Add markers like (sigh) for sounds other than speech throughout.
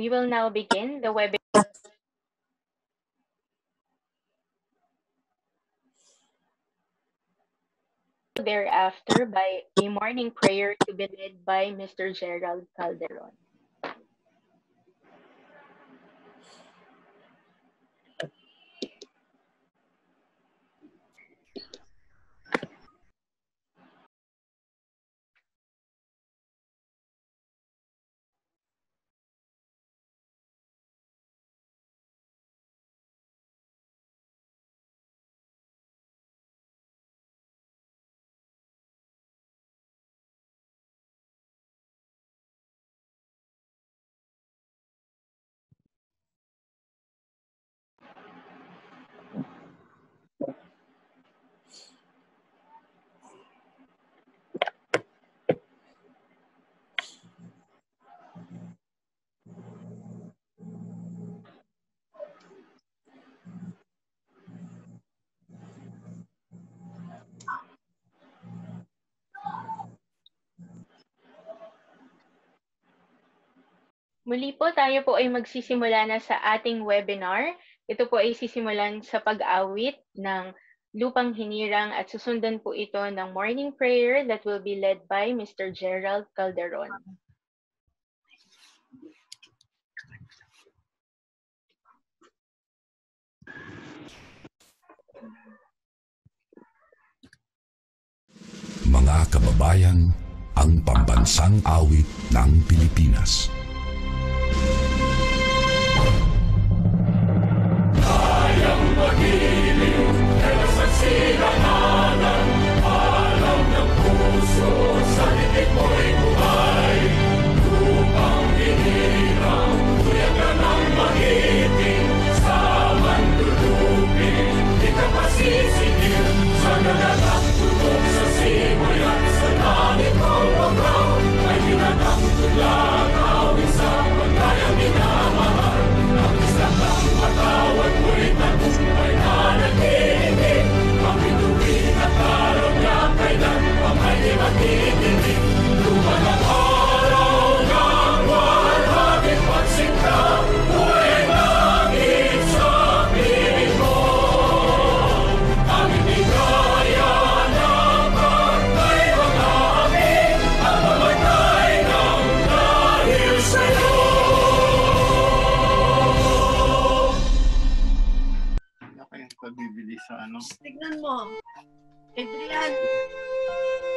We will now begin the webinar. Thereafter by a morning prayer to be led by Mr. Gerald Calderon. Muli po tayo po ay magsisimula na sa ating webinar. Ito po ay sisimulan sa pag-awit ng lupang hinirang at susundan po ito ng morning prayer that will be led by Mr. Gerald Calderon. Mga kababayan, ang pambansang awit ng Pilipinas.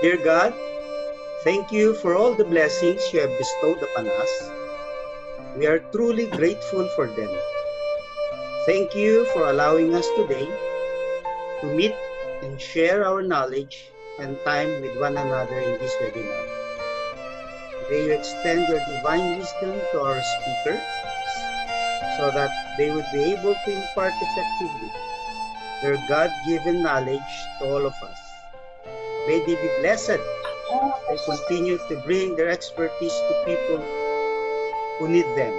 Dear God, thank you for all the blessings you have bestowed upon us. We are truly grateful for them. Thank you for allowing us today to meet and share our knowledge and time with one another in this webinar. May you extend your divine wisdom to our speakers so that they would be able to impart effectively their God given knowledge to all of us. May they be blessed and continue to bring their expertise to people who need them.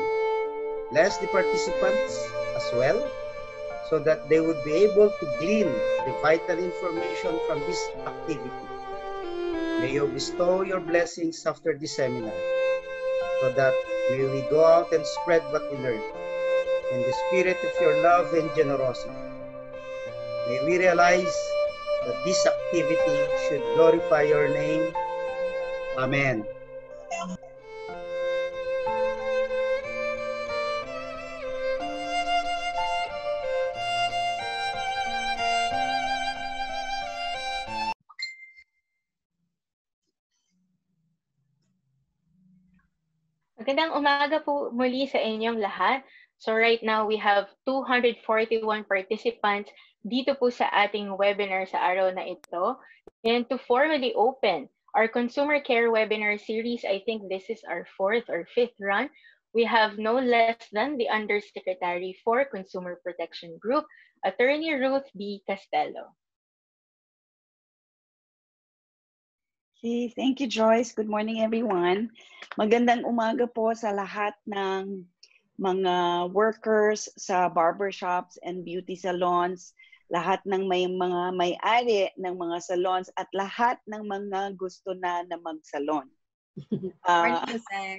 Bless the participants as well so that they would be able to glean the vital information from this activity. May you bestow your blessings after this seminar so that may we go out and spread what we learn in the spirit of your love and generosity. May we realize that this activity should glorify your name. Amen. Magandang umaga po muli sa inyong lahat. So right now we have 241 participants dito po sa ating webinar sa araw na ito. And to formally open our consumer care webinar series, I think this is our fourth or fifth run. We have no less than the Undersecretary for Consumer Protection Group, Attorney Ruth B. Castello. Okay, thank you Joyce. Good morning everyone. Magandang umaga po sa lahat ng mga workers sa barbershops and beauty salons, lahat ng may mga may-ari ng mga salons at lahat ng mga gusto na na magsalon. (laughs) Morning.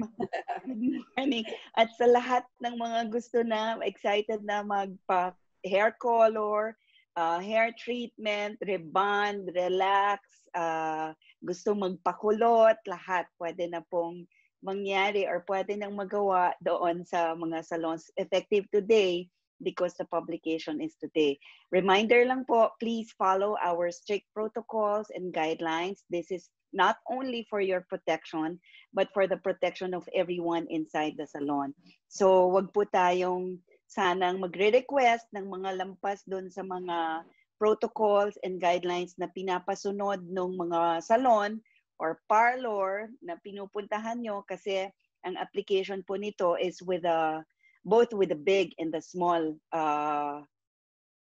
Good (laughs) morning. At sa lahat ng mga gusto na, excited na magpa hair color, uh, hair treatment, rebond, relax, uh, gusto magpakulot, lahat pwede na pong mangyari or pwede nang magawa doon sa mga salons effective today because the publication is today. Reminder lang po, please follow our strict protocols and guidelines. This is not only for your protection, but for the protection of everyone inside the salon. So wag po tayong sanang magre-request ng mga lampas doon sa mga protocols and guidelines na pinapasunod ng mga salon or parlor na pinupuntahan nyo kasi ang application po nito is with a both with the big and the small uh,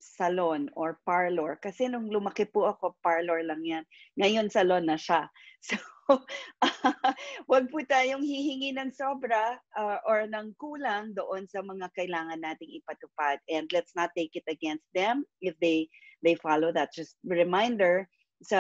salon or parlor. Kasi nung lumaki po ako, parlor lang yan. Ngayon, salon na siya. (laughs) So, (laughs) wag po tayong hihingi ng sobra uh, or ng kulang doon sa mga kailangan nating ipatupad. And let's not take it against them if they they follow that. Just reminder, sa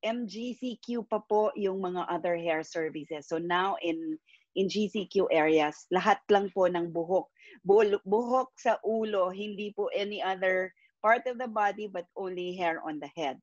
MGCQ pa po yung mga other hair services. So now in in GCQ areas, lahat lang po ng buhok. Bu- buhok sa ulo, hindi po any other part of the body but only hair on the head.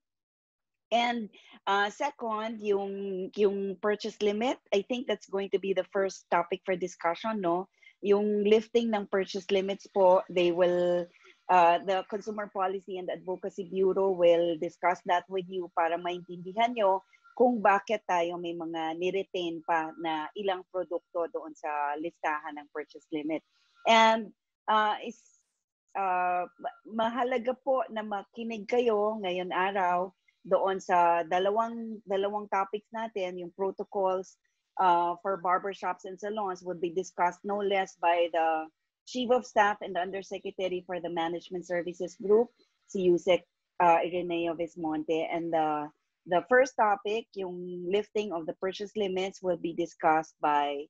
And uh, second, yung, yung purchase limit, I think that's going to be the first topic for discussion, no? Yung lifting ng purchase limits po, they will, uh, the Consumer Policy and Advocacy Bureau will discuss that with you para maintindihan nyo kung bakit tayo may mga niretain pa na ilang produkto doon sa listahan ng purchase limit. And uh, is uh, mahalaga po na makinig kayo ngayon araw doon sa dalawang dalawang topics natin, yung protocols uh, for barbershops and salons would be discussed no less by the Chief of Staff and Undersecretary for the Management Services Group, si Yusek uh, Ireneo Vismonte. And the, the first topic, yung lifting of the purchase limits will be discussed by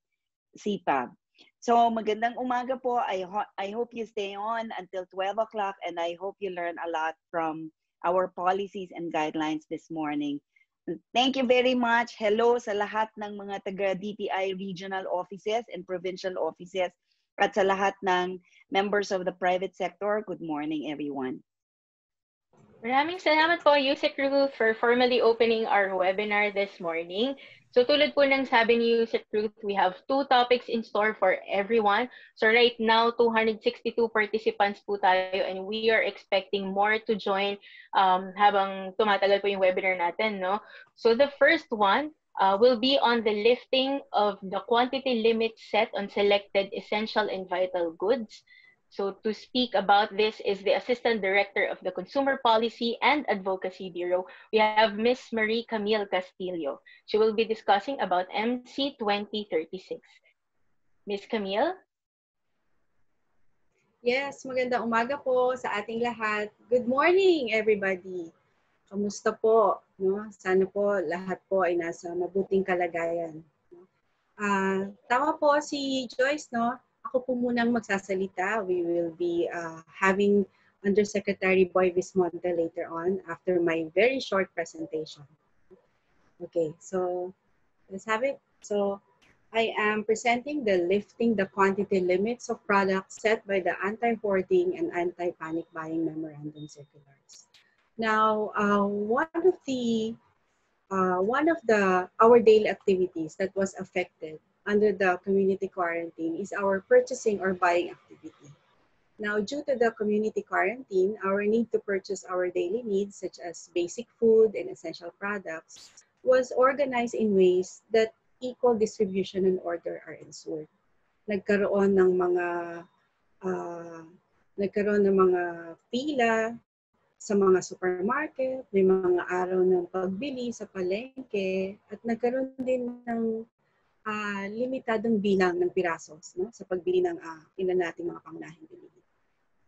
CPAB. So magandang umaga po. I, ho- I hope you stay on until 12 o'clock and I hope you learn a lot from our policies and guidelines this morning. Thank you very much. Hello sa lahat ng mga taga DTI regional offices and provincial offices at sa lahat ng members of the private sector. Good morning, everyone. Maraming salamat po, Yusek Ruth, for formally opening our webinar this morning. So tulad po ng sabi ni Yusek Ruth, we have two topics in store for everyone. So right now, 262 participants po tayo and we are expecting more to join um, habang tumatagal po yung webinar natin. No? So the first one uh, will be on the lifting of the quantity limit set on selected essential and vital goods. So to speak about this is the Assistant Director of the Consumer Policy and Advocacy Bureau. We have Miss Marie Camille Castillo. She will be discussing about MC 2036. Miss Camille? Yes, magandang umaga po sa ating lahat. Good morning, everybody. Kamusta po? No? Sana po lahat po ay nasa mabuting kalagayan. No? Ah, tama po si Joyce, no? Ako po munang magsasalita. We will be uh, having Undersecretary Boy Vismonte later on after my very short presentation. Okay, so let's have it. So I am presenting the lifting the quantity limits of products set by the anti-hoarding and anti-panic buying memorandum circulars. Now, uh, one of the uh, one of the our daily activities that was affected under the community quarantine is our purchasing or buying activity. Now, due to the community quarantine, our need to purchase our daily needs, such as basic food and essential products, was organized in ways that equal distribution and order are ensured. Nagkaroon ng mga uh, nagkaroon ng mga pila sa mga supermarket, may mga araw ng pagbili sa palengke, at nagkaroon din ng uh, limitadong bilang ng pirasos no? sa pagbili ng uh, ilan nating mga pangunahing bilhin.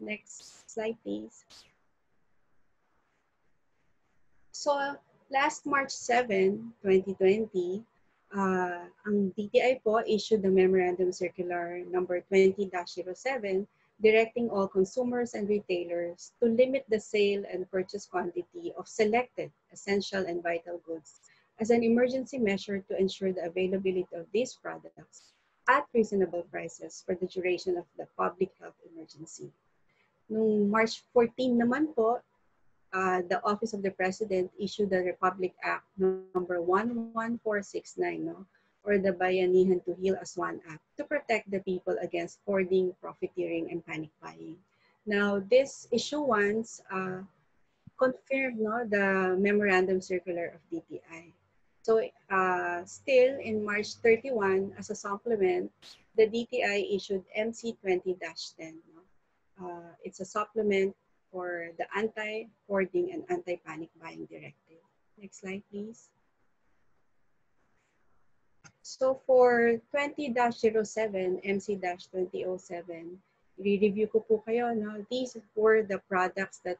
Next slide, please. So, last March 7, 2020, uh, ang DTI po issued the Memorandum Circular number 20-07 directing all consumers and retailers to limit the sale and purchase quantity of selected essential and vital goods as an emergency measure to ensure the availability of these products at reasonable prices for the duration of the public health emergency. Noong March 14 naman po, uh, the Office of the President issued the Republic Act number 11469, no? Or the Bayanihan to Heal as One Act to protect the people against hoarding, profiteering, and panic buying. Now, this issuance uh, confirmed no, the memorandum circular of DTI. So uh, still in March 31, as a supplement, the DTI issued MC 20-10. No? Uh, it's a supplement for the anti-hoarding and anti-panic buying directive. Next slide, please. So for 20-07, MC-2007, re-review ko po kayo, no? these were the products that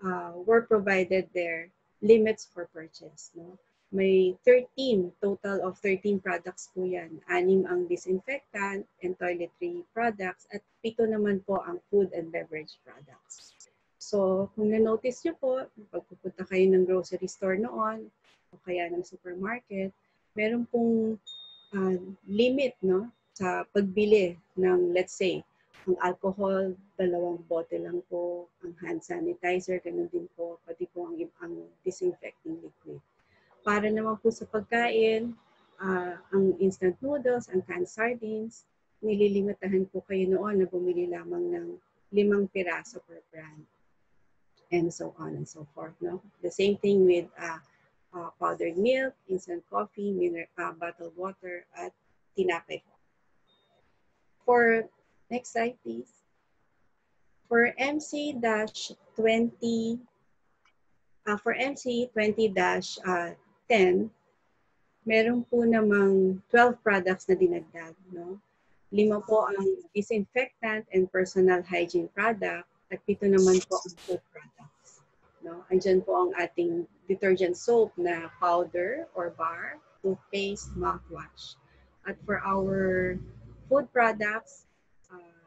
uh, were provided there, limits for purchase. No? May 13, total of 13 products po yan. Anim ang disinfectant and toiletry products at pito naman po ang food and beverage products. So, kung na-notice nyo po, pag pupunta kayo ng grocery store noon, o kaya ng supermarket, meron pong uh, limit no, sa pagbili ng, let's say, ang alcohol, dalawang bote lang po, ang hand sanitizer, ganun din po, pati po ang, ang disinfecting liquid. Para naman po sa pagkain, uh, ang instant noodles, ang canned sardines, nililimitahan po kayo noon na bumili lamang ng limang piraso per brand. And so on and so forth. No? The same thing with uh, uh, powdered milk, instant coffee, mineral, uh, bottled water, at tinapay. For, next slide please. For MC-20, uh, for MC 20- 10, meron po namang 12 products na dinagdag. No? Lima po ang disinfectant and personal hygiene product at pito naman po ang food products. No? Andyan po ang ating detergent soap na powder or bar, toothpaste, mouthwash. At for our food products, uh,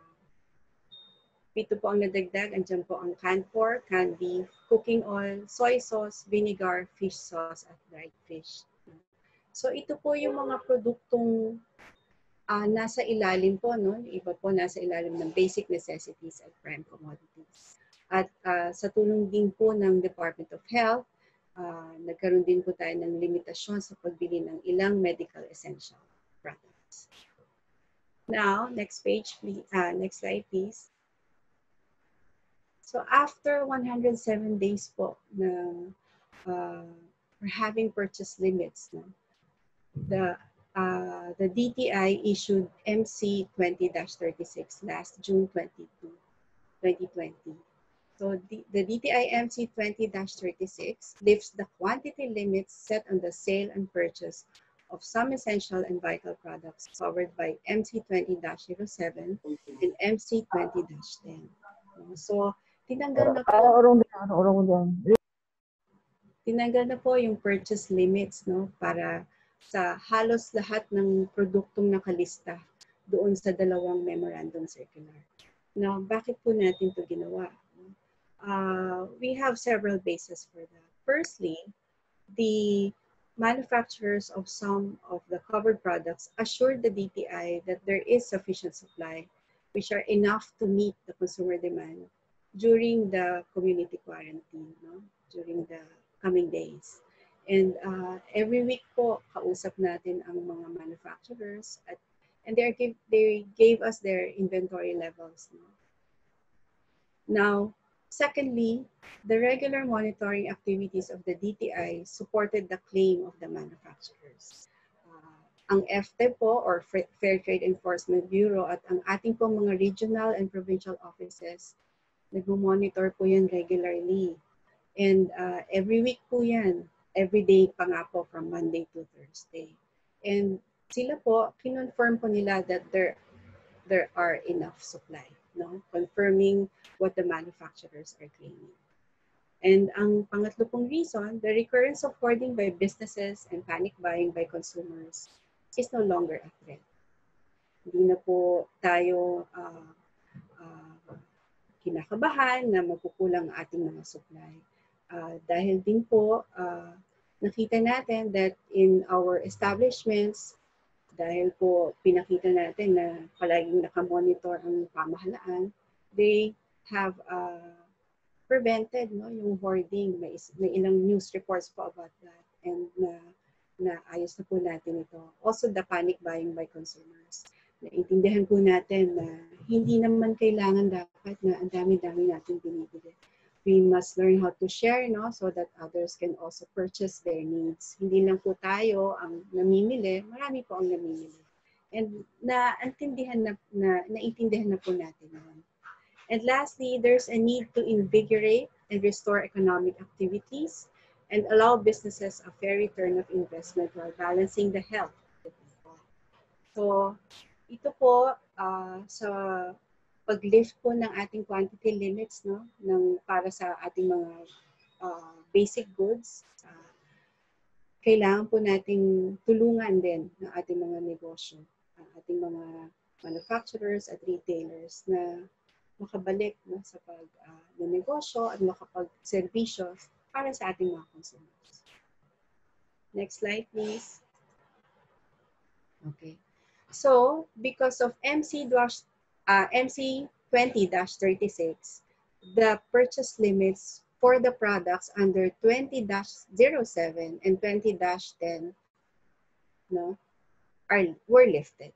pito po ang nadagdag. Andyan po ang canned pork, canned beef, cooking oil, soy sauce, vinegar, fish sauce, at dried fish. So ito po yung mga produktong uh, nasa ilalim po, no? iba po nasa ilalim ng basic necessities at prime commodities. At uh, sa tulong din po ng Department of Health, uh, nagkaroon din po tayo ng limitasyon sa pagbili ng ilang medical essential products. Now, next page, please. Uh, next slide, please. So after 107 days po na uh, having purchase limits, no? the uh, the DTI issued MC 20-36 last June 22, 2020. So the, the DTI MC 20-36 lifts the quantity limits set on the sale and purchase of some essential and vital products covered by MC 20-07 and MC 20-10. So, tinanggal na po, tinanggal na po yung purchase limits no para sa halos lahat ng produktong nakalista doon sa dalawang memorandum circular. Now, bakit po natin to ginawa? Uh, we have several bases for that. Firstly, the manufacturers of some of the covered products assured the DTI that there is sufficient supply, which are enough to meet the consumer demand during the community quarantine, no? during the coming days. And uh, every week po, kausap natin ang mga manufacturers at and they give they gave us their inventory levels. No? Now, secondly, the regular monitoring activities of the DTI supported the claim of the manufacturers. Uh, ang FTE po or Fair Trade Enforcement Bureau at ang ating po mga regional and provincial offices nagmo-monitor po yan regularly. And uh, every week po yan everyday pa nga po from Monday to Thursday. And sila po, kinonfirm po nila that there, there are enough supply, no? confirming what the manufacturers are claiming. And ang pangatlo pong reason, the recurrence of hoarding by businesses and panic buying by consumers is no longer a threat. Hindi na po tayo uh, uh, kinakabahan na magkukulang ating mga supply. Uh, dahil din po, uh, nakita natin that in our establishments, dahil po pinakita natin na palaging nakamonitor ang pamahalaan, they have uh, prevented no, yung hoarding. May, may ilang news reports po about that and na, na ayos na po natin ito. Also the panic buying by consumers. Naintindihan po natin na hindi naman kailangan dapat na ang dami-dami natin binibili we must learn how to share no so that others can also purchase their needs. Hindi lang po tayo ang namimili, marami po ang namimili. And naintindihan na, na naintindihan na po natin yun. And lastly, there's a need to invigorate and restore economic activities and allow businesses a fair return of investment while balancing the health. So, ito po uh, sa pag-lift po ng ating quantity limits no ng para sa ating mga uh, basic goods uh, kailangan po nating tulungan din ng ating mga negosyo ang uh, ating mga manufacturers at retailers na makabalik no, sa pag uh, negosyo at makapag-serbisyo para sa ating mga consumers. Next slide, please. Okay. So, because of MC uh, MC 20-36, the purchase limits for the products under 20-07 and 20-10 no, are, were lifted.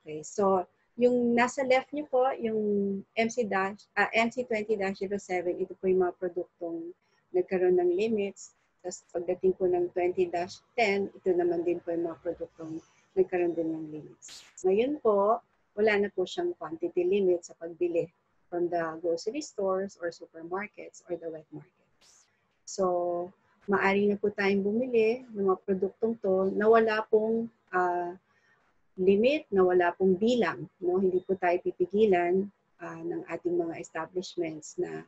Okay, so yung nasa left niyo po, yung MC dash, uh, MC 20-07, ito po yung mga produktong nagkaroon ng limits. Tapos pagdating po ng 20-10, ito naman din po yung mga produktong nagkaroon din ng limits. Ngayon po, wala na po siyang quantity limit sa pagbili from the grocery stores or supermarkets or the wet markets. So, maari na po tayong bumili ng mga produktong to na wala pong uh, limit, na wala pong bilang. No? Hindi po tayo pipigilan uh, ng ating mga establishments na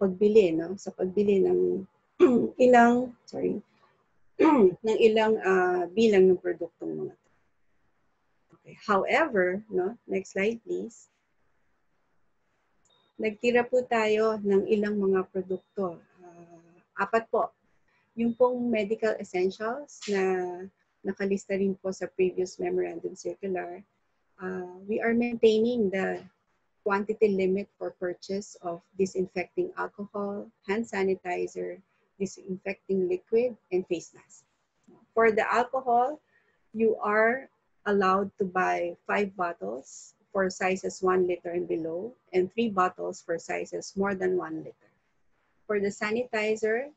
pagbili, no? sa pagbili ng (clears throat) ilang, sorry, (clears throat) ng ilang uh, bilang ng produktong mga Okay. However, no, next slide please. Nagtira po tayo ng ilang mga produkto. Uh, apat po. Yung pong medical essentials na nakalista rin po sa previous memorandum circular. Uh, we are maintaining the quantity limit for purchase of disinfecting alcohol, hand sanitizer, disinfecting liquid, and face mask. For the alcohol, you are allowed to buy five bottles for sizes one liter and below, and three bottles for sizes more than one liter. For the sanitizer,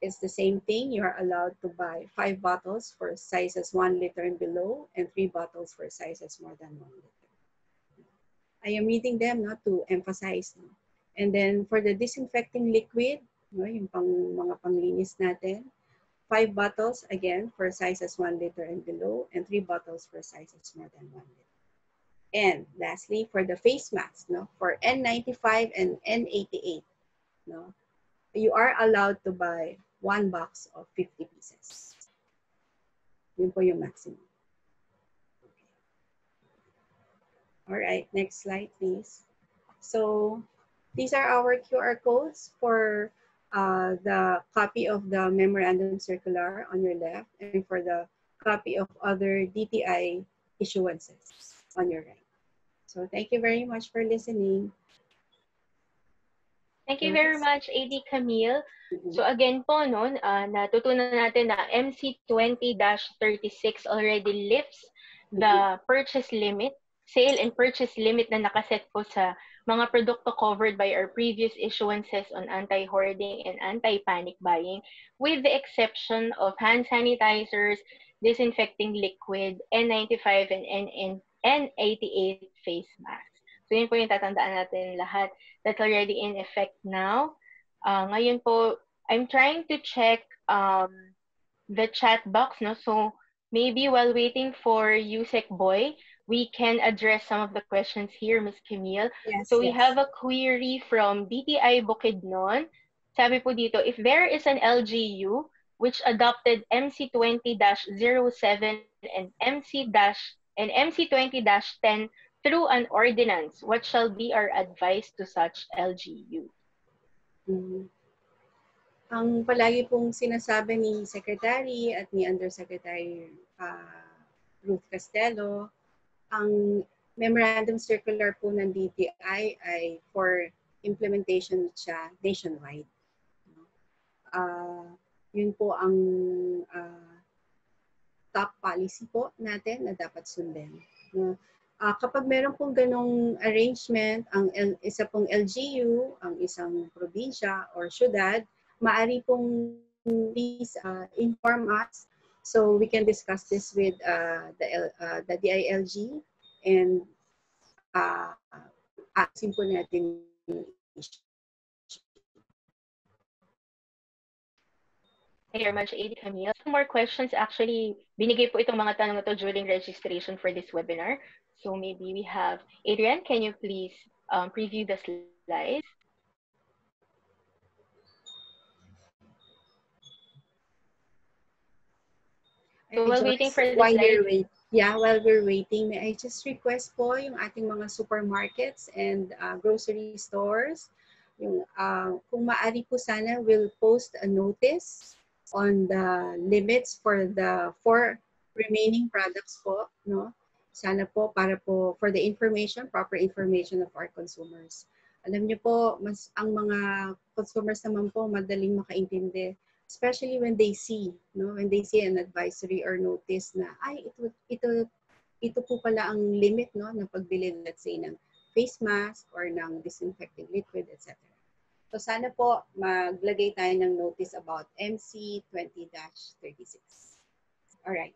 it's the same thing. You are allowed to buy five bottles for sizes one liter and below, and three bottles for sizes more than one liter. I am reading them not to emphasize. No? And then for the disinfecting liquid, no, yung pang, mga panglinis natin, five bottles again for sizes one liter and below, and three bottles for sizes more than one liter. And lastly, for the face masks, no, for N95 and N88, no, you are allowed to buy one box of 50 pieces. Yun po yung maximum. All right, next slide, please. So these are our QR codes for uh, the copy of the memorandum circular on your left and for the copy of other DTI issuances on your right. So thank you very much for listening. Thank you very much, AD Camille. Mm-hmm. So again po, no, uh, natutunan natin na MC20-36 already lifts the mm-hmm. purchase limit, sale and purchase limit na nakaset po sa mga produkto covered by our previous issuances on anti-hoarding and anti-panic buying, with the exception of hand sanitizers, disinfecting liquid, N95 and N N88 face masks. So yun po yung tatandaan natin lahat. That's already in effect now. Uh, ngayon po, I'm trying to check um, the chat box. No? So maybe while waiting for Yusek Boy, we can address some of the questions here, Ms. Camille. Yes, so we yes. have a query from BTI Bukidnon. Sabi po dito, if there is an LGU which adopted MC20-07 and MC- and MC20-10 through an ordinance, what shall be our advice to such LGU? Mm -hmm. ang palagi pong sinasabi ni Secretary at ni Undersecretary uh, Ruth Castello, ang memorandum circular po ng DTI ay for implementation siya nationwide. Uh, yun po ang uh, top policy po natin na dapat sundin. No? Uh, kapag meron pong ganong arrangement, ang L, isa pong LGU, ang isang probinsya or syudad, maari pong please uh, inform us so we can discuss this with uh, the, uh, the DILG and uh, asin po natin Thank you very much, AD Camille. Some more questions. Actually, binigay po itong mga tanong na to during registration for this webinar. So maybe we have, Adrian, can you please um, preview the slides? So while waiting for the while wait, yeah, while we're waiting, may I just request po yung ating mga supermarkets and uh, grocery stores, yung uh, kung maari po sana we'll post a notice on the limits for the four remaining products po, no? Sana po para po for the information, proper information of our consumers. Alam niyo po, mas ang mga consumers naman po madaling makaintindi especially when they see, no, when they see an advisory or notice na, ay, ito, ito, ito po pala ang limit, no, ng pagbili, let's say, ng face mask or ng disinfecting liquid, etc. So sana po maglagay tayo ng notice about MC 20-36. All right.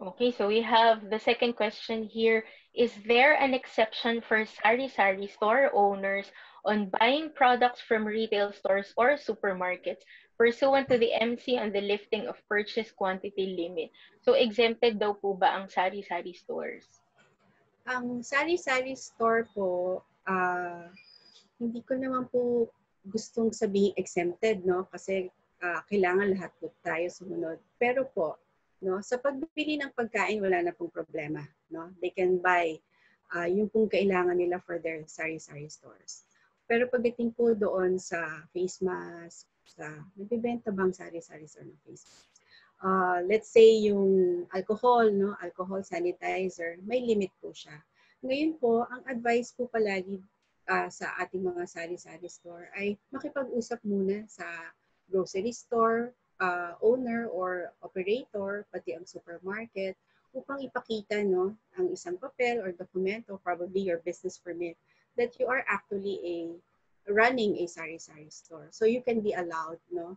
Okay, so we have the second question here. Is there an exception for sari-sari store owners on buying products from retail stores or supermarkets pursuant to the MC on the lifting of purchase quantity limit. So exempted daw po ba ang sari-sari stores? Ang sari-sari store po, uh, hindi ko naman po gustong sabihin exempted, no? Kasi uh, kailangan lahat po tayo sumunod. Pero po, no, sa pagbili ng pagkain, wala na pong problema. No? They can buy uh, yung pong kailangan nila for their sari-sari stores. Pero pagdating po doon sa face mask, sa nagbebenta bang sari-sari store ng Facebook. Uh, let's say yung alcohol, no? alcohol sanitizer, may limit po siya. Ngayon po, ang advice po palagi uh, sa ating mga sari-sari store ay makipag-usap muna sa grocery store uh, owner or operator, pati ang supermarket, upang ipakita no, ang isang papel or dokumento, probably your business permit, that you are actually a running a sari-sari store. So you can be allowed no,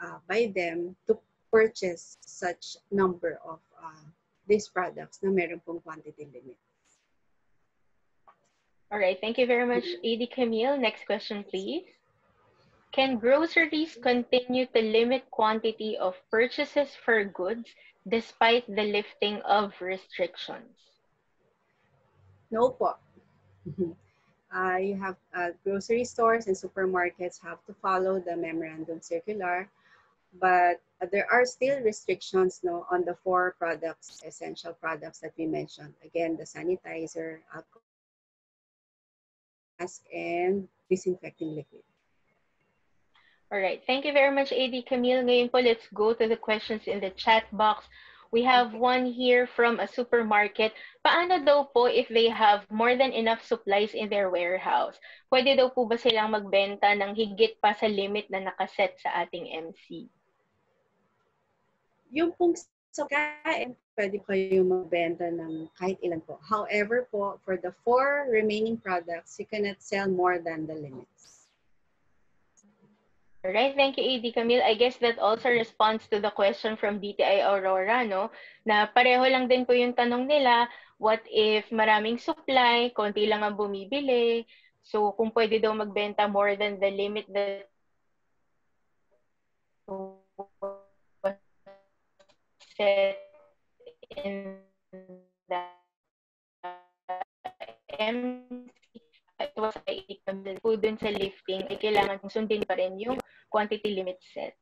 uh, by them to purchase such number of uh, these products na meron pong quantity limit. All right, thank you very much, AD Camille. Next question, please. Can groceries continue to limit quantity of purchases for goods despite the lifting of restrictions? No po. (laughs) uh, you have uh, grocery stores and supermarkets have to follow the memorandum circular, but there are still restrictions no, on the four products, essential products that we mentioned. Again, the sanitizer, alcohol, mask, and disinfecting liquid. All right. Thank you very much, AD Camille. Ngayon po, let's go to the questions in the chat box. We have one here from a supermarket. Paano daw po if they have more than enough supplies in their warehouse? Pwede daw po ba silang magbenta ng higit pa sa limit na nakaset sa ating MC? Yung pong sa kain, pwede kayo magbenta ng kahit ilan po. However po, for the four remaining products, you cannot sell more than the limits. Right, thank you, AD Camille. I guess that also responds to the question from DTI Aurora, no? Na pareho lang din po yung tanong nila, what if maraming supply, konti lang ang bumibili, so kung pwede daw magbenta more than the limit that set in the MC ito sa ATM po dun sa lifting, ay kailangan kong sundin pa rin yung quantity limit set.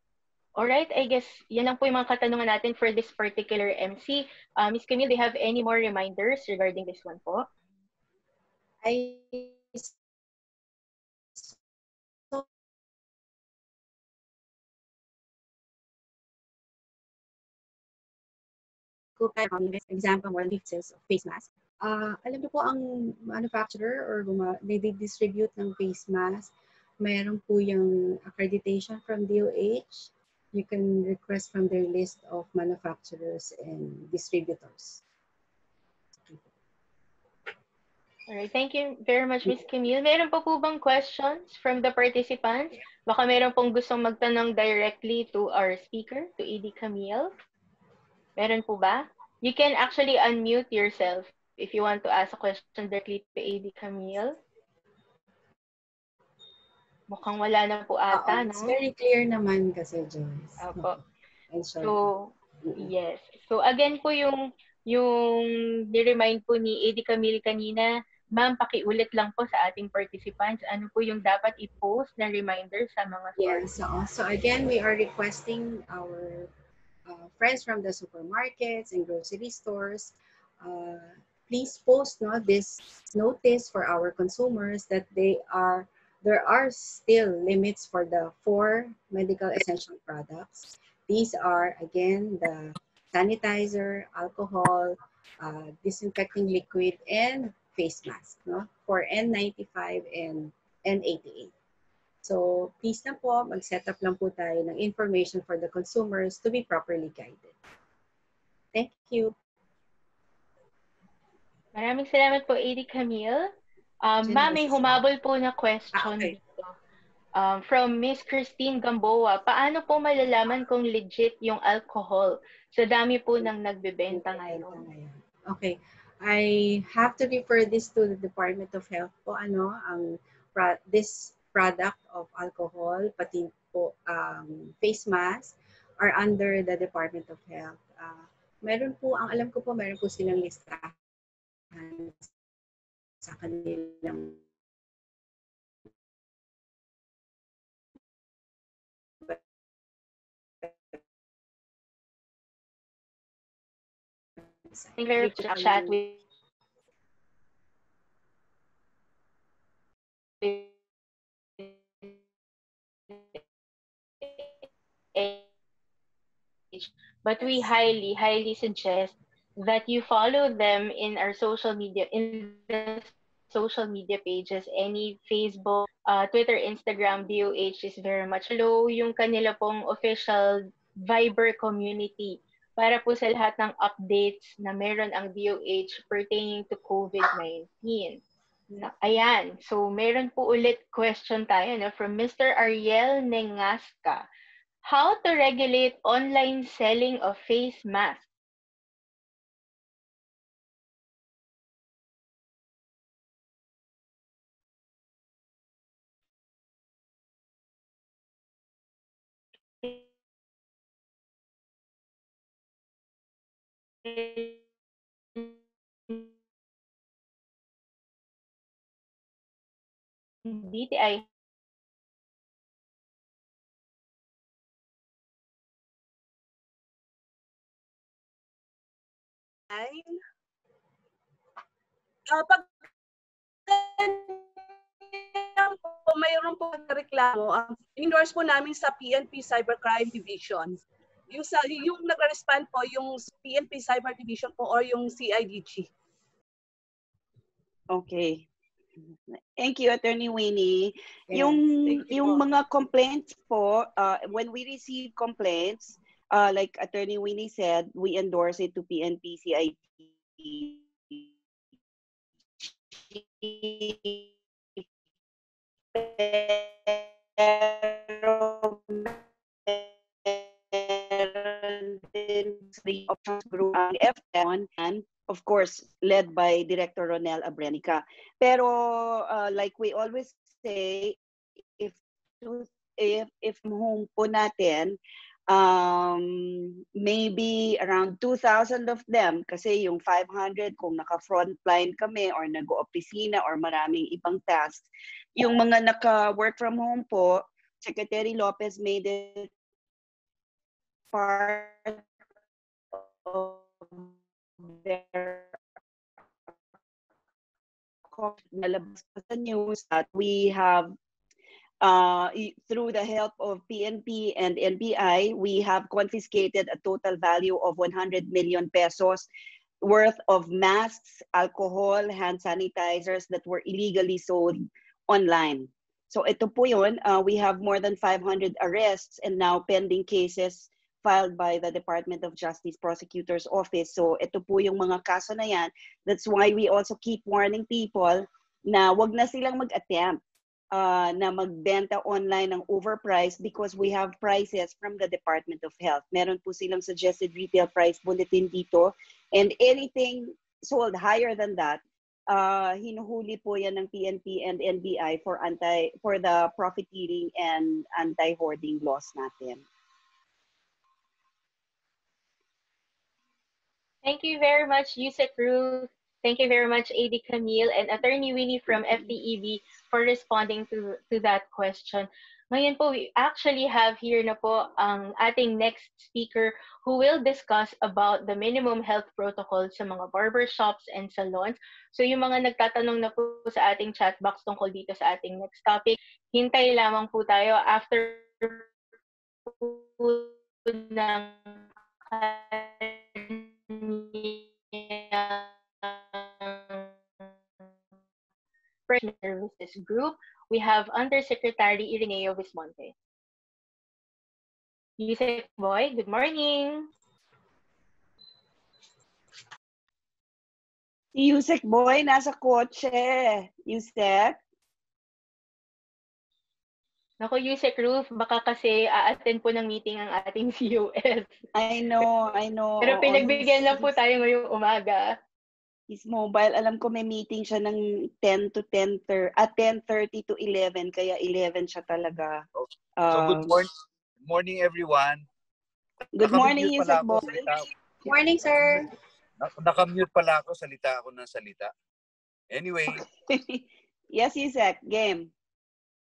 Alright, I guess yan lang po yung mga katanungan natin for this particular MC. Uh, Ms. Camille, do you have any more reminders regarding this one po? I ko kayo on example more pictures of face mask. Ah, alam niyo po ang manufacturer or guma- nagdi-distribute ng face mask, mayroon po yung accreditation from DOH. You can request from their list of manufacturers and distributors. Alright, thank you very much, Ms. Camille. Meron pa po bang questions from the participants? Baka meron pong gustong magtanong directly to our speaker, to ED Camille. Meron po ba? You can actually unmute yourself if you want to ask a question directly to ED Camille. Mukhang wala na po Oo, ata, it's no? very clear naman kasi, Joyce. Opo. So. Yes. So again po yung yung ni-remind po ni Eddie Camille kanina, ma'am, pakiulit lang po sa ating participants, ano po yung dapat i-post na reminder sa mga Yes. So, so again, we are requesting our uh, friends from the supermarkets and grocery stores, uh, please post no, this notice for our consumers that they are there are still limits for the four medical essential products. These are again the sanitizer, alcohol, uh, disinfecting liquid, and face mask no, for N95 and N88. So, please na po, mag-set up lang po tayo ng information for the consumers to be properly guided. Thank you. Maraming salamat po, Eddie Camille. Um, ma'am, may humabol po na question Ah, okay. dito. Um, from Miss Christine Gamboa, paano po malalaman kung legit yung alcohol? Sa dami po ng nagbebenta ngayon. Okay. I have to refer this to the Department of Health po ano ang pro- this product of alcohol pati po um, face mask are under the Department of Health. Uh, meron po ang alam ko po meron po silang listahan sa kanilang chat But we highly, highly suggest that you follow them in our social media, in the social media pages, any Facebook, uh, Twitter, Instagram, DOH is very much low. Yung kanila pong official Viber community para po sa lahat ng updates na meron ang DOH pertaining to COVID-19. Na- Ayan. So, meron po ulit question tayo no, from Mr. Ariel Nengasca. How to regulate online selling of face masks? DTI Nine. Ah, pag po, mayroon po reklamo, um, endorse po namin sa PNP Cybercrime Division. Yung, sa, yung nag-respond po, yung PNP Cyber Division po or yung CIDG. Okay. Thank you, Attorney Winnie. Yes, yung yung po. mga complaints po, uh, when we receive complaints, uh, like Attorney Winnie said, we endorse it to PNP CIT. Pero meron din three options group ang F1 and of course led by Director Ronel Abrenica. Pero uh, like we always say, if if if home po natin, um, maybe around 2,000 of them kasi yung 500 kung naka-frontline kami or nag-opisina or maraming ibang tasks. Yung mga naka-work from home po, Secretary Lopez made it part of their pa news that we have uh, through the help of PNP and NBI, we have confiscated a total value of 100 million pesos worth of masks, alcohol, hand sanitizers that were illegally sold online. So ito po yun, uh, we have more than 500 arrests and now pending cases filed by the Department of Justice Prosecutor's Office. So ito po yung mga kaso na yan. That's why we also keep warning people na wag na silang mag-attempt uh, na magbenta online ng overpriced because we have prices from the Department of Health. Meron po silang suggested retail price bulletin dito and anything sold higher than that, uh, hinuhuli po yan ng PNP and NBI for anti for the profiteering and anti-hoarding laws natin. Thank you very much, Yusek Ruth. Thank you very much, AD Camille and Attorney Winnie from FDEB for responding to, to that question. Ngayon po, we actually have here na po ang ating next speaker who will discuss about the minimum health protocol sa mga barbershops and salons. So yung mga nagtatanong na po sa ating chat box tungkol dito sa ating next topic, hintay lamang po tayo after po ng kanyang Services Group, we have Undersecretary Irineo Vismonte. Yusek Boy, good morning. Si Yusek Boy, nasa kotse. Yusek? Naku, Yusek Ruth, baka kasi a-attend po ng meeting ang ating (laughs) COS. I know, I know. Pero pinagbigyan lang po tayo ngayong umaga. He's mobile. Alam ko may meeting siya ng 10 to 10, thir- ah, 10.30 to 11. Kaya 11 siya talaga. So Um, good morning, good morning everyone. Good morning, Yusek Boy. salita- Morning, sir. na- Nakamute pala ako, salita ako ng salita. Anyway, (laughs) yes, Yusek. Game.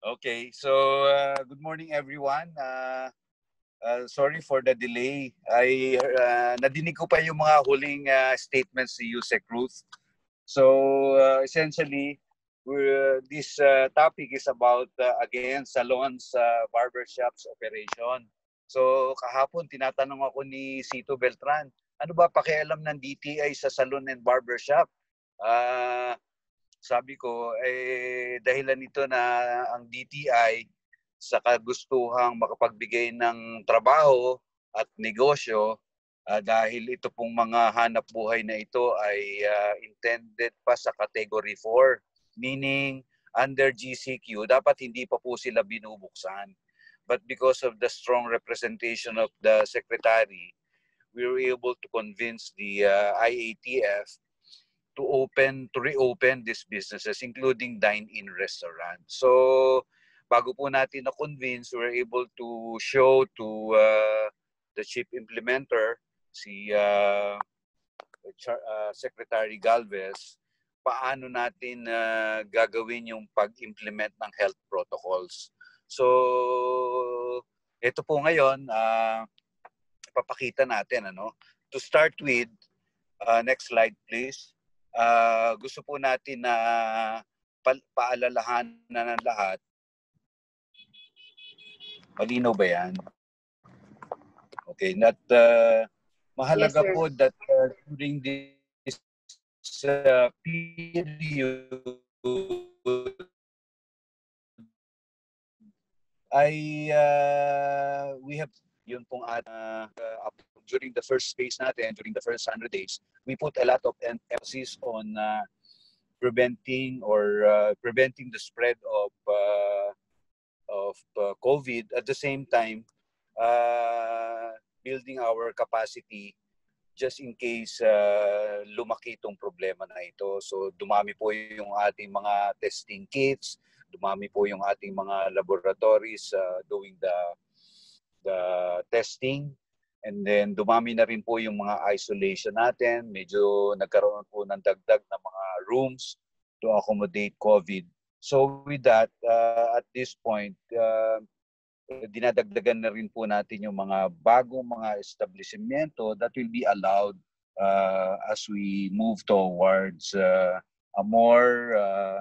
Okay. So uh, good morning everyone. Uh, uh, sorry for the delay. I uh, nadinig ko pa yung mga huling uh, statements ni Yusek Ruth. So uh, essentially, we're, this uh, topic is about uh, again salons, uh, barbershops operation. So kahapon tinatanong ako ni Sito Beltran, ano ba pakialam ng DTI sa salon and barbershop? Ah, sabi ko eh dahilan nito na ang DTI sa kagustuhang makapagbigay ng trabaho at negosyo ah, dahil ito pong mga hanap buhay na ito ay ah, intended pa sa category 4 meaning under GCQ dapat hindi pa po sila binubuksan. But because of the strong representation of the secretary we were able to convince the uh, IATF to open to reopen these businesses including dine-in restaurant so bago po natin na convince we were able to show to uh, the chief implementer si uh, uh, Secretary Galvez paano natin uh, gagawin yung pag-implement ng health protocols. So ito po ngayon uh, papakita natin ano? To start with uh, next slide please uh, gusto po natin na pa- paalalahan na ng lahat malinaw ba yan okay that uh, mahalaga Yes, sir. po that uh, during this uh, period ay uh, we have yun pong at, uh, uh, during the first phase natin, during the first 100 days, we put a lot of em- emphasis on uh, preventing or uh, preventing the spread of uh, of uh, COVID. At the same time, uh, building our capacity just in case uh, lumaki itong problema na ito. So dumami po yung ating mga testing kits, dumami po yung ating mga laboratories uh, doing the the testing and then dumami na rin po yung mga isolation natin. Medyo nagkaroon po ng dagdag na mga rooms to accommodate COVID. So with that, uh, at this point, uh, dinadagdagan na rin po natin yung mga bagong mga establishmento that will be allowed uh, as we move towards uh, a more uh,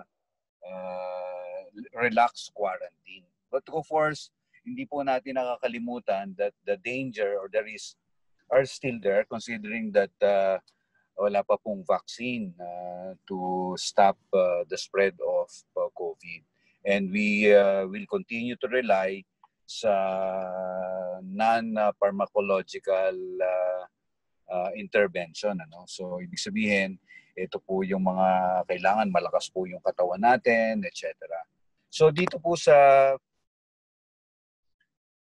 uh, relaxed quarantine. But of course, hindi po natin nakakalimutan that the danger or the risk are still there considering that uh, wala pa pong vaccine uh, to stop uh, the spread of uh, COVID. And we uh, will continue to rely sa non-pharmacological uh, uh, intervention. Ano? So, ibig sabihin, ito po yung mga kailangan malakas po yung katawan natin, etc. So, dito po sa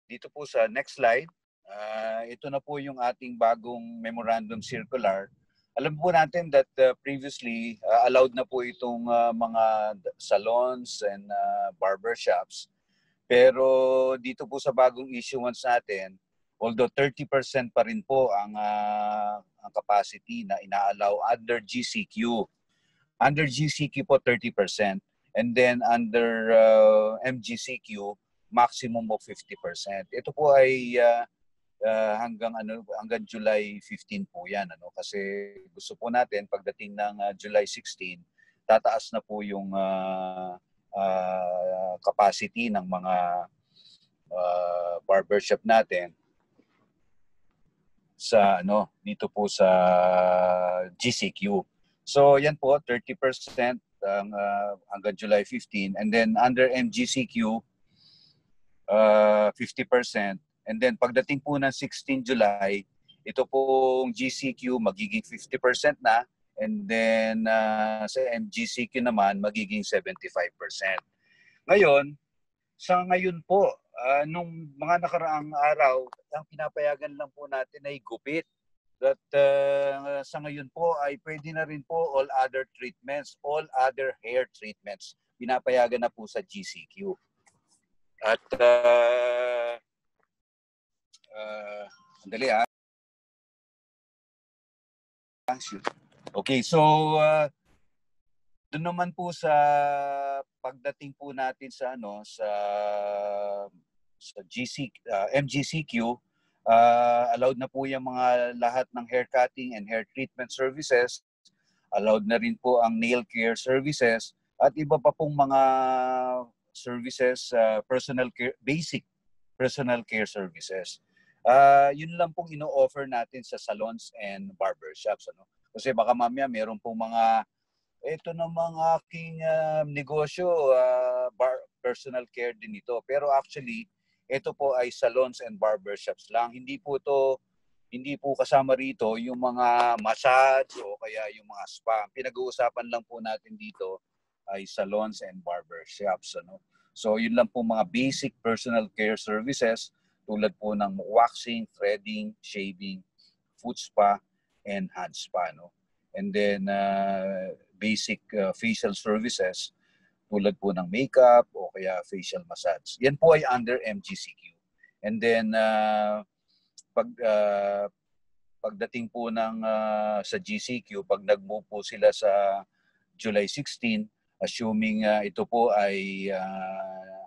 dito po sa next slide, uh, ito na po yung ating bagong memorandum circular. Alam po natin that uh, previously uh, allowed na po itong uh, mga salons and uh, barber shops. Pero dito po sa bagong issuance natin, although 30% pa rin po ang, uh, ang capacity na inaalaw under GCQ. Under GCQ po 30% and then under uh, MGCQ maximum of 50%. Ito po ay uh, uh, hanggang ano hanggang July 15 po 'yan ano kasi gusto po natin pagdating ng uh, July 16 tataas na po yung uh, uh, capacity ng mga uh, barbershop natin sa ano dito po sa GCQ. So yan po 30% ang uh, hanggang July 15 and then under MGCQ uh, 50%. And then pagdating po ng 16 July, ito pong GCQ magiging 50% na and then uh, sa MGCQ naman magiging 75%. Ngayon, sa ngayon po, uh, nung mga nakaraang araw, ang pinapayagan lang po natin ay gupit. That uh, sa ngayon po ay pwede na rin po all other treatments, all other hair treatments. Pinapayagan na po sa GCQ. At uh, uh, andali ah. Okay, so uh, doon naman po sa pagdating po natin sa ano sa sa GC uh, MGCQ uh, allowed na po yung mga lahat ng hair cutting and hair treatment services allowed na rin po ang nail care services at iba pa pong mga services, uh, personal care, basic personal care services. Uh, yun lang pong ino-offer natin sa salons and barbershops. Ano? Kasi baka mamaya meron pong mga, ito namang aking uh, negosyo, uh, bar, personal care din ito. Pero actually, ito po ay salons and barbershops lang. Hindi po to hindi po kasama rito yung mga massage o kaya yung mga spa. Pinag-uusapan lang po natin dito ay salons and barbershops. Ano? So yun lang po mga basic personal care services tulad po ng waxing, threading, shaving, foot spa, and hand spa. No? And then uh, basic uh, facial services tulad po ng makeup o kaya facial massage. Yan po ay under MGCQ. And then uh, pag uh, pagdating po ng uh, sa GCQ, pag nag-move po sila sa July 16, assuming uh, ito po ay uh,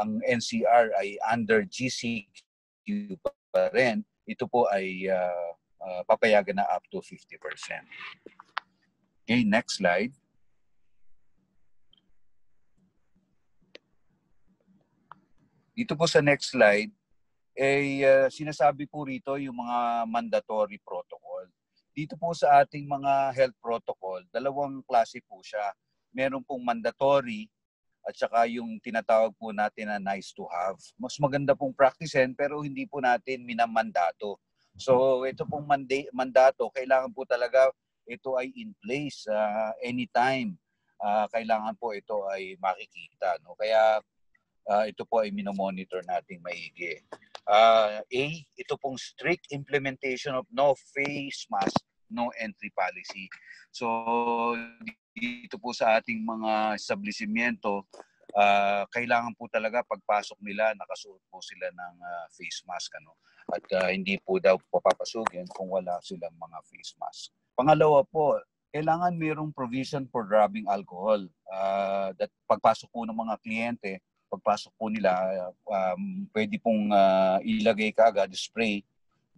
ang NCR ay under GCQ pa rin, ito po ay uh, uh, papayagan na up to 50%. Okay, next slide. Dito po sa next slide, ay uh, sinasabi po rito yung mga mandatory protocol. Dito po sa ating mga health protocol, dalawang klase po siya meron pong mandatory at saka yung tinatawag po natin na nice to have. Mas maganda pong practicein pero hindi po natin minamandato. So ito pong manda- mandato, kailangan po talaga ito ay in place uh, anytime. Uh, kailangan po ito ay makikita. No? Kaya uh, ito po ay minomonitor nating maigi. Uh, A, ito pong strict implementation of no face mask, no entry policy. So dito po sa ating mga establishmento, uh, kailangan po talaga pagpasok nila, nakasuot po sila ng uh, face mask. Ano? At uh, hindi po daw papapasukin kung wala silang mga face mask. Pangalawa po, kailangan mayroong provision for rubbing alcohol. Uh, that pagpasok po ng mga kliyente, pagpasok po nila, um, pwede pong uh, ilagay ka agad, spray,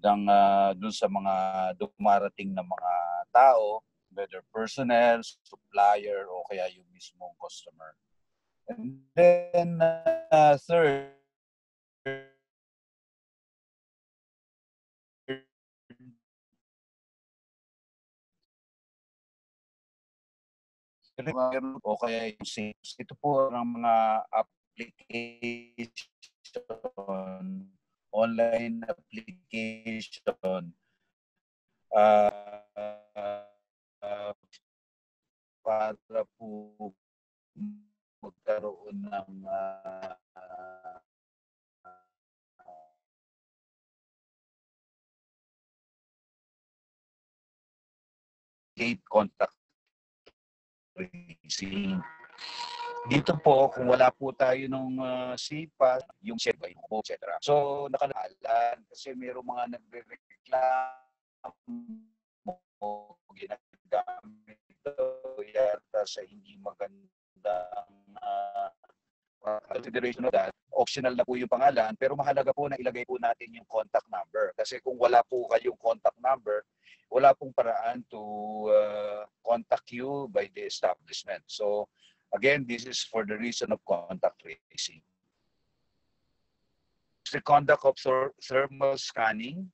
ng, uh, dun sa mga dumarating na mga tao whether personnel, supplier, o kaya yung mismong customer. And then uh, third, o kaya yung sales. Ito po ang mga application, online application, uh, uh, para po magkaroon ng uh, gate contact tracing. Dito po, kung wala po tayo ng uh, SIPA, yung SIPA, yung po, etc. So, nakalalan kasi mayroong mga nagre-reklamo ginagamit ito yata sa hindi magandang uh, consideration of that, optional na po yung pangalan, pero mahalaga po na ilagay po natin yung contact number. Kasi kung wala po kayong contact number, wala pong paraan to uh, contact you by the establishment. So again, this is for the reason of contact tracing. The conduct of thermal scanning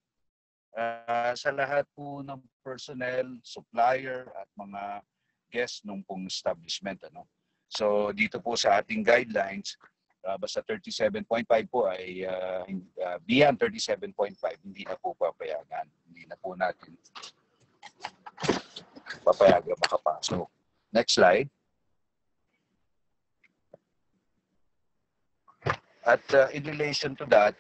uh, sa lahat po ng personnel, supplier at mga guests nung pong establishment. Ano? So dito po sa ating guidelines, uh, basta 37.5 po ay uh, uh, beyond 37.5, hindi na po papayagan. Hindi na po natin papayagan makapasok. Next slide. At uh, in relation to that,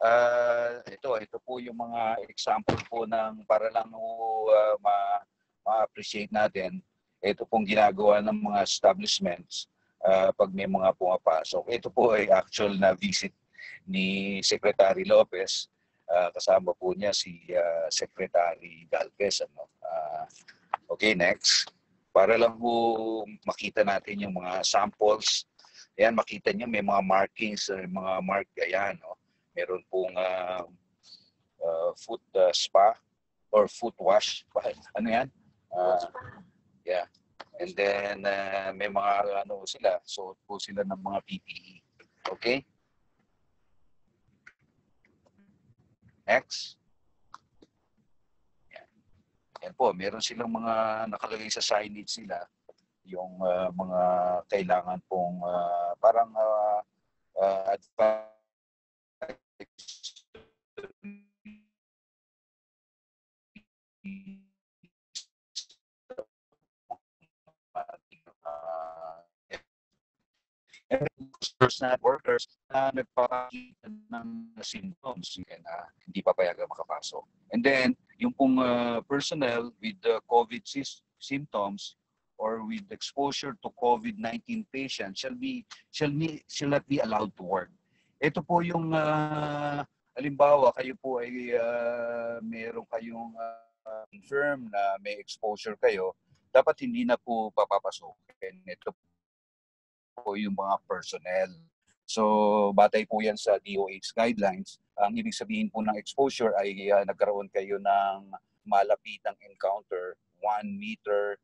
uh, ito, ito po yung mga example po ng para lang uh, ma- ma-appreciate natin ito pong ginagawa ng mga establishments uh, pag may mga pumapasok. Ito po ay actual na visit ni Secretary Lopez. Uh, kasama po niya si uh, Secretary Galvez. Ano? Uh, okay, next. Para lang po makita natin yung mga samples. Ayan, makita niyo may mga markings, may mga mark, ayan. No? Meron pong uh, uh, foot uh, spa or foot wash. (laughs) Ano yan? Uh, Yeah. And then uh, may mga ano sila, so po sila ng mga PPE. Okay? Next. Yan. Yan po, meron silang mga nakalagay sa signage sila yung uh, mga kailangan pong uh, parang uh, uh, advice workers na workers na nagpapakita ng symptoms and uh, hindi papayagan makapasok. And then, yung pong uh, personnel with the COVID symptoms or with exposure to COVID-19 patients shall be shall, be, shall not be allowed to work. Ito po yung uh, halimbawa kayo po ay uh, meron kayong uh, confirm na may exposure kayo, dapat hindi na po papapasok. And ito po yung mga personnel. So, batay po yan sa DOH guidelines. Ang ibig sabihin po ng exposure ay uh, nagkaroon kayo ng malapitang encounter, 1 meter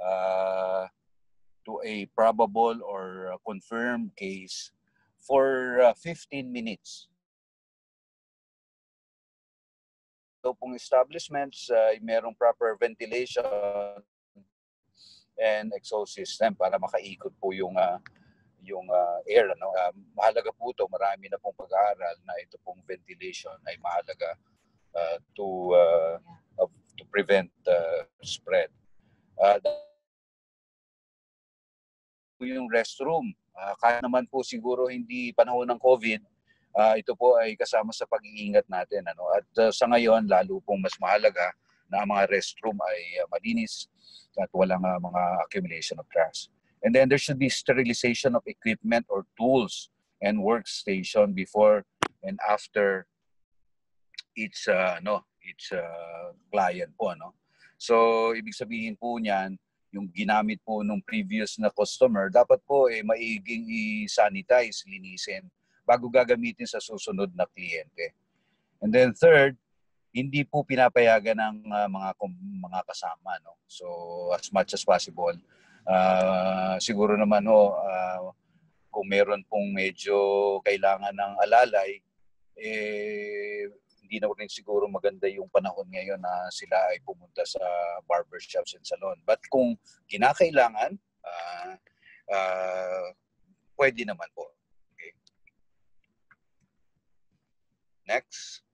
uh, to a probable or confirmed case for uh, 15 minutes. So pong establishments, uh, merong proper ventilation and exhaust system para makaikot po yung uh, yung uh, air ano? Uh, mahalaga po to marami na pong pag-aaral na ito pong ventilation ay mahalaga uh, to uh, uh, to prevent uh, spread. Uh, yung restroom uh, kaya naman po siguro hindi panahon ng covid uh, ito po ay kasama sa pag-iingat natin ano at uh, sa ngayon lalo pong mas mahalaga na ang mga restroom ay uh, malinis at walang uh, mga accumulation of trash. And then there should be sterilization of equipment or tools and workstation before and after each uh, no each uh, client po no. So ibig sabihin po niyan yung ginamit po nung previous na customer dapat po eh maiging i-sanitize, linisin bago gagamitin sa susunod na kliyente. And then third, hindi po pinapayagan ng uh, mga mga kasama no so as much as possible uh, siguro naman ho uh, kung meron pong medyo kailangan ng alalay, eh, hindi na rin siguro maganda yung panahon ngayon na sila ay pumunta sa barbershops and salon. But kung kinakailangan, uh, uh, pwede naman po. Okay. Next.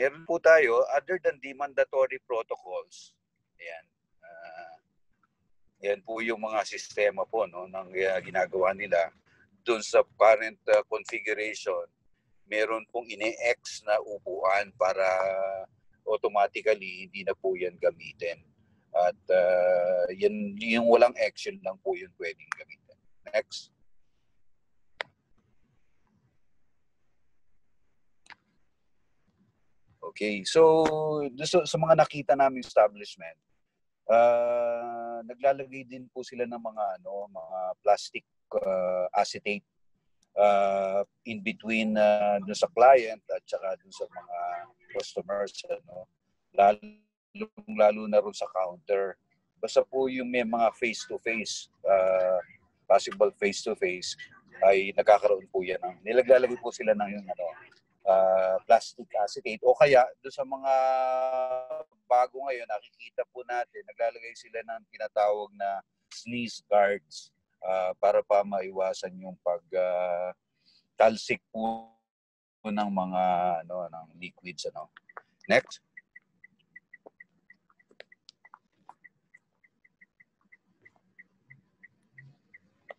Meron po tayo, other than the mandatory protocols, ayan, uh, yan po yung mga sistema po no, ng uh, ginagawa nila doon sa current uh, configuration meron pong ine-X na upuan para automatically hindi na po yan gamitin. At uh, yan, yung walang action lang po yun pwedeng gamitin. Next. Okay, so sa, sa mga nakita naming establishment, uh, naglalagay din po sila ng mga ano, mga plastic uh, acetate uh, in between uh, dun sa client at saka dun sa mga customers ano lalo lalo na ron sa counter. Basta po yung may mga face to face uh, possible face to face ay nagkakaroon po yan ng nilaglalagay po sila ng yung ano uh, plastic acetate. O kaya do sa mga bago ngayon nakikita po natin naglalagay sila ng tinatawag na sneeze guards uh, para pa maiwasan yung pag uh, talsik po ng mga ano ng liquids ano. Next.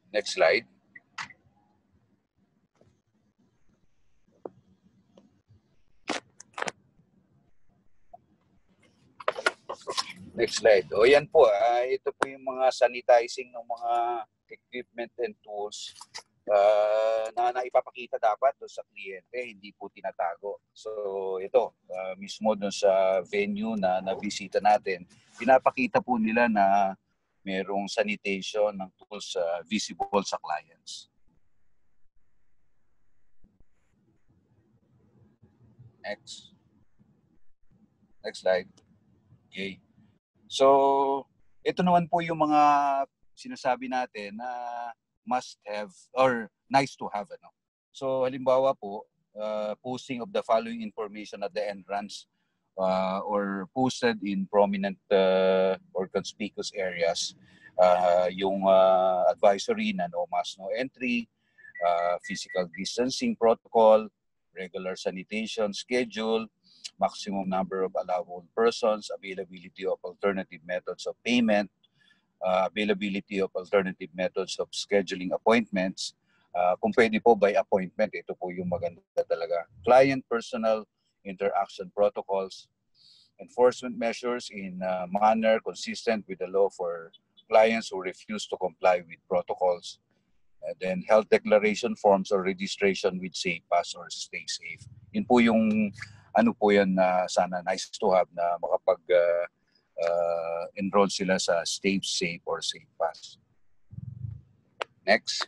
Next slide. Next slide. O yan po, uh, ito po yung mga sanitizing ng mga equipment and tools uh, na naipapakita dapat doon sa kliyente, hindi po tinatago. So ito, uh, mismo doon sa venue na nabisita natin, pinapakita po nila na merong sanitation ng tools uh, visible sa clients. Next. Next slide. Okay. So, ito naman po yung mga sinasabi natin na must have or nice to have. Ano? So, halimbawa po, uh, posting of the following information at the entrance uh, or posted in prominent uh, or conspicuous areas. Uh, yung uh, advisory na no mask, no entry, uh, physical distancing protocol, regular sanitation schedule, maximum number of allowable persons, availability of alternative methods of payment, uh, availability of alternative methods of scheduling appointments. Uh, kung pwede po by appointment, ito po yung maganda talaga. Client personal interaction protocols, enforcement measures in uh, manner consistent with the law for clients who refuse to comply with protocols, and then health declaration forms or registration with SafePass or Stay Safe. Yun po yung ano po yan na sana nice to have na makapag uh, uh, enroll sila sa Stay Safe or Safe Pass. Next.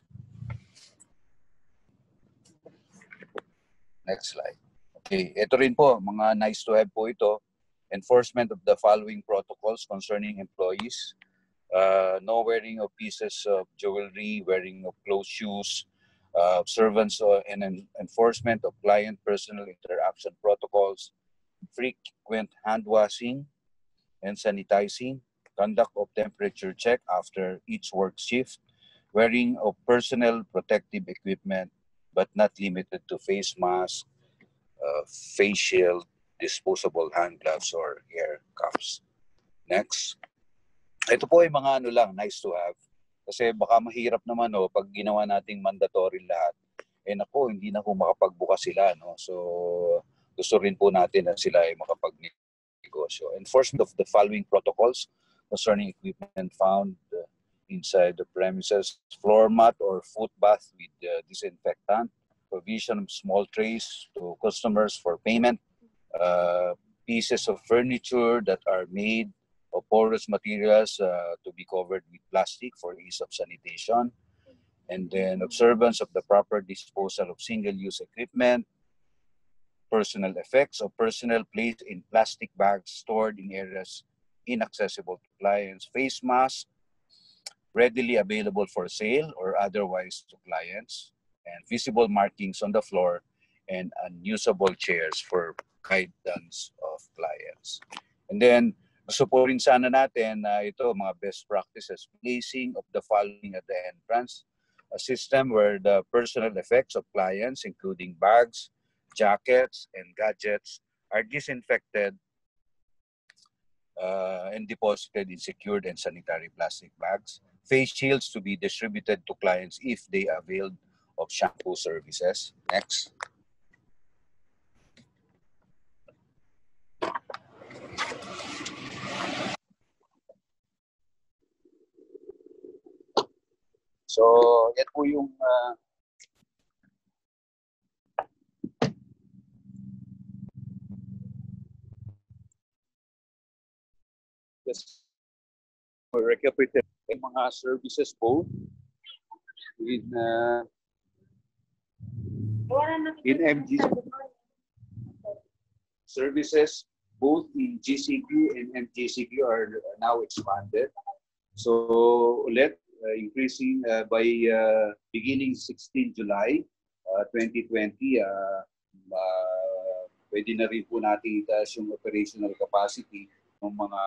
Next slide. Okay, ito rin po, mga nice to have po ito. Enforcement of the following protocols concerning employees. Uh, no wearing of pieces of jewelry, wearing of closed shoes, uh, observance and enforcement of client personal interaction protocols, frequent hand washing and sanitizing, conduct of temperature check after each work shift, wearing of personal protective equipment, but not limited to face mask, uh, face shield, disposable hand gloves, or hair cuffs. Next. Ito po ay mga ano lang, nice to have kasi baka mahirap naman no, pag ginawa nating mandatory lahat. Eh nako, hindi na po makapagbukas sila. No? So gusto rin po natin na sila ay makapagnegosyo. Enforcement of the following protocols concerning equipment found uh, inside the premises, floor mat or foot bath with uh, disinfectant, provision of small trays to customers for payment, uh, pieces of furniture that are made of porous materials uh, to be covered with plastic for ease of sanitation, and then observance of the proper disposal of single-use equipment, personal effects of personnel placed in plastic bags stored in areas inaccessible to clients, face masks, readily available for sale or otherwise to clients, and visible markings on the floor, and unusable chairs for guidance of clients. And then, rin sana natin na ito, mga best practices, placing of the following at the entrance, a system where the personal effects of clients, including bags, jackets, and gadgets, are disinfected uh, and deposited in secured and sanitary plastic bags. Face shields to be distributed to clients if they availed of shampoo services. Next. So, yan po yung uh, for recapitulate yung mga services po in uh, in MG services both in GCQ and MGCQ are now expanded. So ulit, uh, increasing uh, by uh, beginning 16 July uh, 2020, uh, uh, pwede na rin po natin itaas yung operational capacity ng mga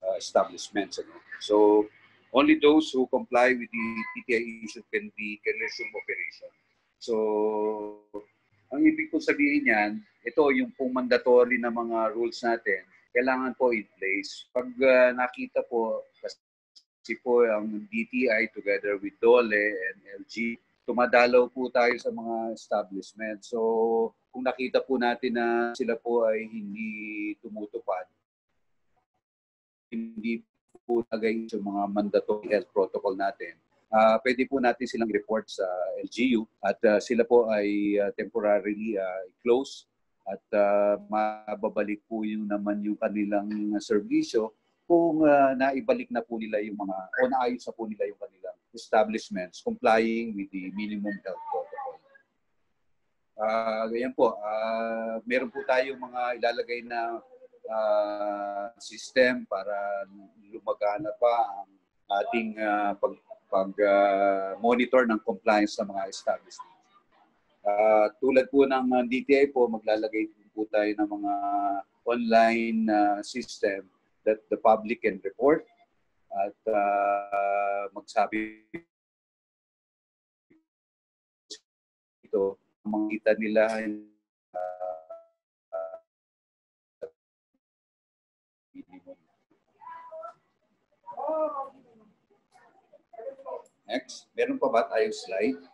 uh, establishments. Ano? So only those who comply with the TTI issue can be can resume operation. So ang ibig ko sabihin niyan, ito yung pong mandatory na mga rules natin, kailangan po in place. Pag uh, nakita po, kasi po ang DTI together with DOLE and LG, tumadalaw po tayo sa mga establishment. So kung nakita po natin na sila po ay hindi tumutupad, hindi po tagay sa mga mandatory health protocol natin, uh, pwede po natin silang report sa LGU at uh, sila po ay uh, temporarily uh, close at uh, mababalik po yung naman yung kanilang serbisyo kung uh, naibalik na po nila yung mga o naayos na po nila yung kanilang establishments complying with the minimum health protocol. Uh, ganyan po, uh, meron po tayong mga ilalagay na uh, system para lumagana pa ang ating uh, pag pag-monitor uh, ng compliance ng mga establishments. Uh, tulad po ng DTI po, maglalagay po tayo ng mga online uh, system that the public can report at uh, magsabi ito, makita nila uh, uh. Next, meron pa ba tayong slide?